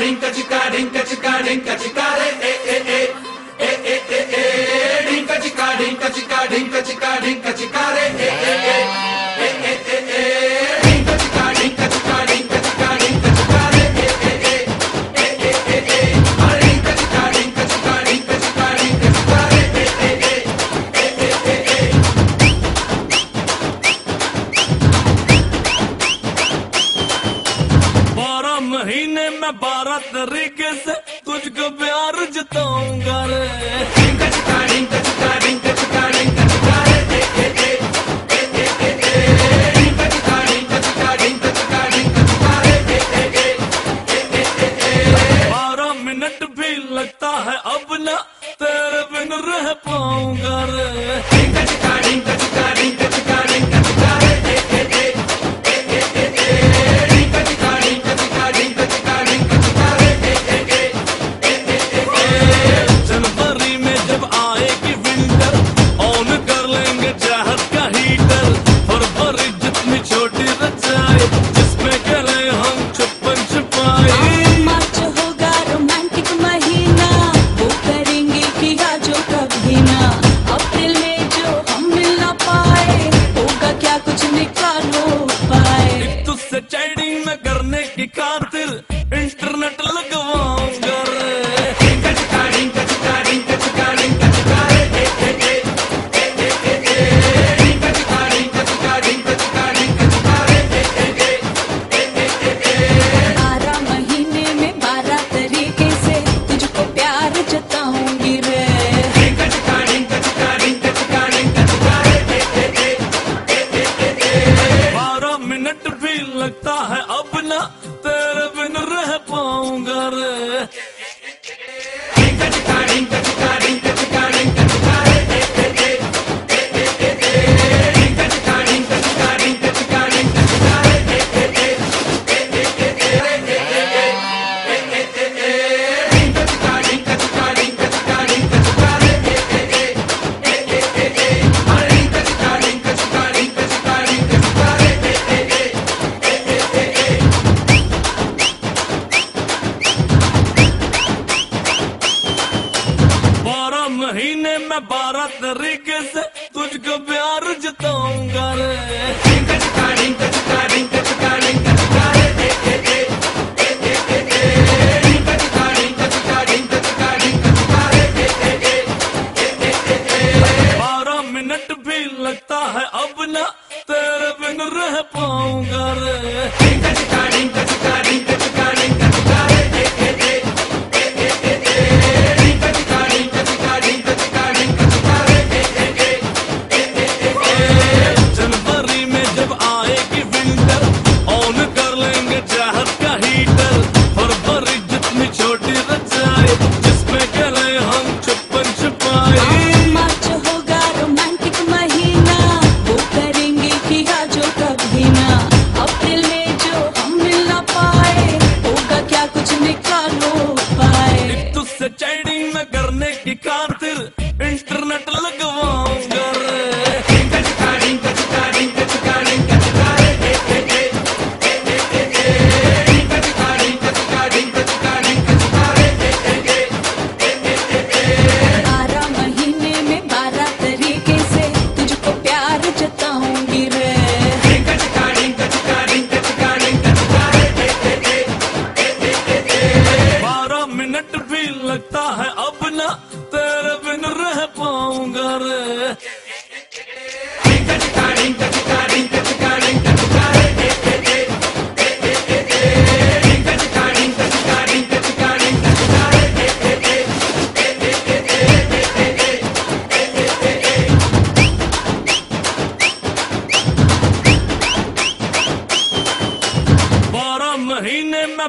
rinca de carinca de carinca de care e e e e e e e rinca de carinca de carinca de carinca de care e e e मैं बारह तरीके से तुझको प्यार जताऊँगा रे। बारह minute भी लगता है अब ना, तेरे बिन रह पाऊँ। महीने में बारह तरीके से तुझको प्यार जताऊँगा रे। காத்திரு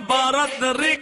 भारत ऋग